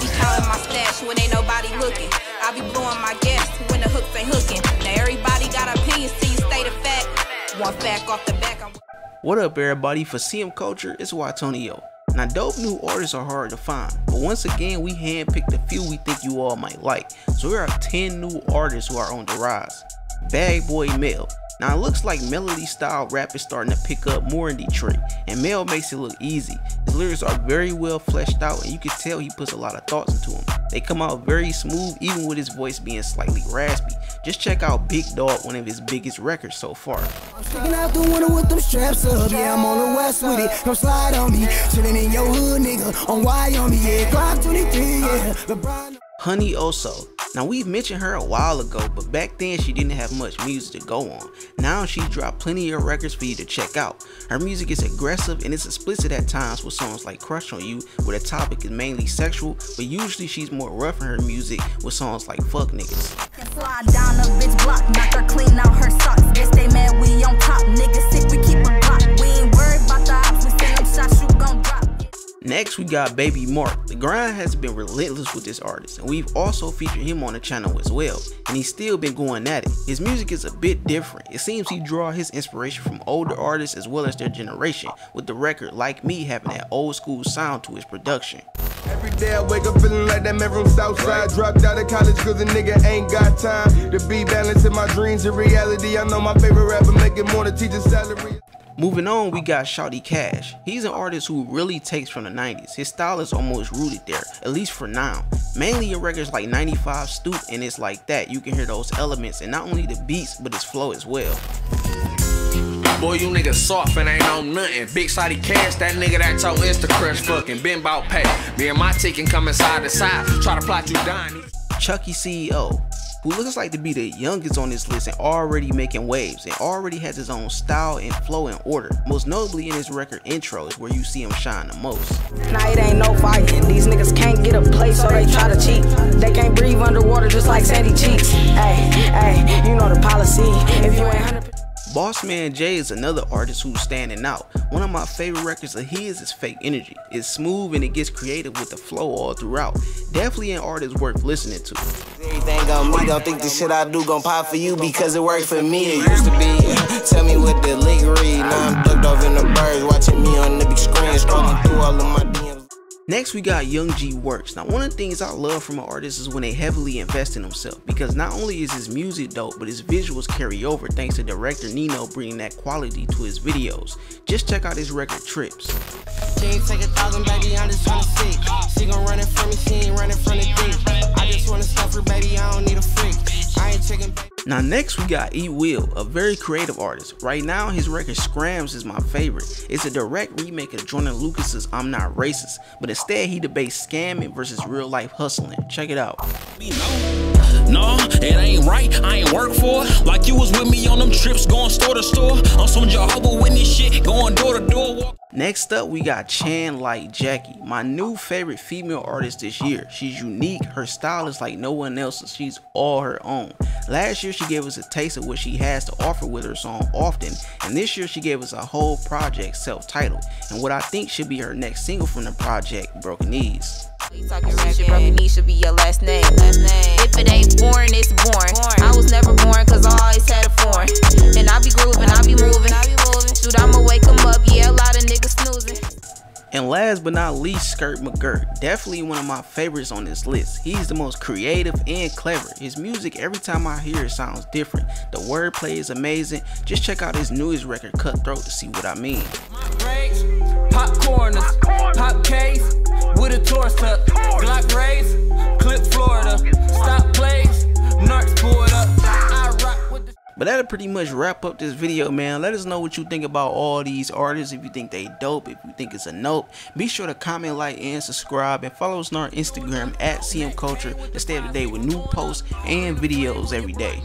be my stash when ain't nobody looking. I be blowing my gas when the hooks ain't hooking. Now everybody got opinions till you fact. One fact off the back. I'm What up everybody, for CM Culture, it's Watonio. Now dope new artists are hard to find, but once again we handpicked a few we think you all might like. So here are 10 new artists who are on the rise. Bad Boy Mel. Now it looks like melody style rap is starting to pick up more in Detroit, and Mell makes it look easy. His lyrics are very well fleshed out and you can tell he puts a lot of thoughts into them. They come out very smooth even with his voice being slightly raspy. Just check out Big Dawg, one of his biggest records so far. Sticking out the window with them straps up. Yeah, I'm on the west with it. Come slide on me. Chillin' in your hood, nigga. On on. Yeah, Glock 23. Yeah, LeBron. Honey Oso. Now we've mentioned her a while ago, but back then she didn't have much music to go on. Now she dropped plenty of records for you to check out. Her music is aggressive and it's explicit at times with songs like Crush on You, where the topic is mainly sexual, but usually she's more rough in her music with songs like Fuck Niggas. Down a bitch block, knock her clean out her socks. Guess they mad we on top, niggas sick, we keep a Next, we got Baby Mark. The grind has been relentless with this artist, and we've also featured him on the channel as well, and he's still been going at it. His music is a bit different. It seems he draw his inspiration from older artists as well as their generation, with the record Like Me having that old school sound to his production. Every day I wake up feeling like that man from Southside. Dropped out of college cause a nigga ain't got time to be balancing my dreams and reality. I know my favorite rapper making more than teacher's salary. Moving on, we got Shaudy Kash. He's an artist who really takes from the 90s. His style is almost rooted there, at least for now. Mainly in records like 95 Stoop and it's like that, you can hear those elements and not only the beats, but his flow as well. Boy, you niggas soft and ain't on nothing. Big Shaudy Kash, that nigga that told Insta Crush fucking been bout pay. Me and my ticket coming side to side. Try to plot you down. Chuckie CEO, who looks like to be the youngest on this list and already making waves and already has his own style and flow and order. Most notably in his record intros where you see him shine the most. Now it ain't no fighting. These niggas can't get a place, so they try to cheat. They can't breathe underwater just like Sandy Cheeks. Hey, hey, you know the policy. If you ain't 100 Boss Man J is another artist who's standing out. One of my favorite records of his is Fake Energy. It's smooth and it gets creative with the flow all throughout. Definitely an artist worth listening to. Everything on me, don't think the shit I do gon' pop for you because it worked for me. It used to be, tell me what the lick read. Now I'm ducked off in the birds, watching me on the big screen, scrolling through all of my DMs. Next, we got Young G Works. Now, one of the things I love from an artist is when they heavily invest in himself because not only is his music dope, but his visuals carry over thanks to director Nino bringing that quality to his videos. Just check out his record Trips. Now next we got E Will, a very creative artist. Right now his record Scrams is my favorite. It's a direct remake of Joyner Lucas's I'm Not Racist, but instead he debates scamming versus real life hustling. Check it out. No, it ain't right. I ain't work for. Like you was with me on them trips going store to store. Some Jehovah Witness shit, going door Next up, we got Chan Like Jackie, my new favorite female artist this year. She's unique, her style is like no one else's, she's all her own. Last year, she gave us a taste of what she has to offer with her song Often, and this year, she gave us a whole project self-titled, and what I think should be her next single from the project, Brokenese. Broken knee should be your last name. If it ain't born, it's born. I was never born cause I always had a foreign. Last but not least, Skirt McGirt. Definitely one of my favorites on this list. He's the most creative and clever. His music, every time I hear it, sounds different. The wordplay is amazing. Just check out his newest record, Cutthroat, to see what I mean. Grapes, pop corners, pop case, with a torch tuck, Glock race, clip Florida, stop plays, But that'll pretty much wrap up this video, man. Let us know what you think about all these artists. If you think they dope, if you think it's a nope. Be sure to comment, like, and subscribe. And follow us on our Instagram at CM Culture to stay up to date with new posts and videos every day.